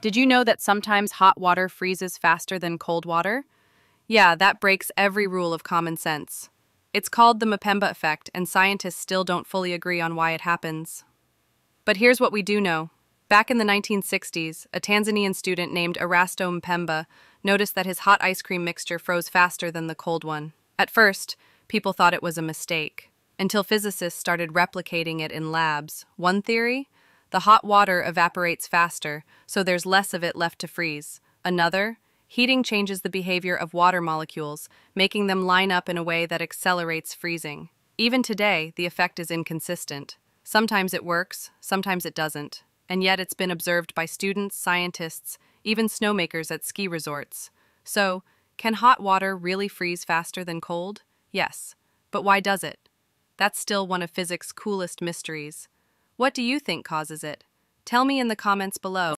Did you know that sometimes hot water freezes faster than cold water? Yeah, that breaks every rule of common sense. It's called the Mpemba effect, and scientists still don't fully agree on why it happens. But here's what we do know. Back in the 1960s, a Tanzanian student named Erasto Mpemba noticed that his hot ice cream mixture froze faster than the cold one. At first, people thought it was a mistake, until physicists started replicating it in labs. One theory? The hot water evaporates faster, so there's less of it left to freeze. Another? Heating changes the behavior of water molecules, making them line up in a way that accelerates freezing. Even today, the effect is inconsistent. Sometimes it works, sometimes it doesn't, and yet it's been observed by students, scientists, even snowmakers at ski resorts. So, can hot water really freeze faster than cold? Yes. But why does it? That's still one of physics' coolest mysteries. What do you think causes it? Tell me in the comments below.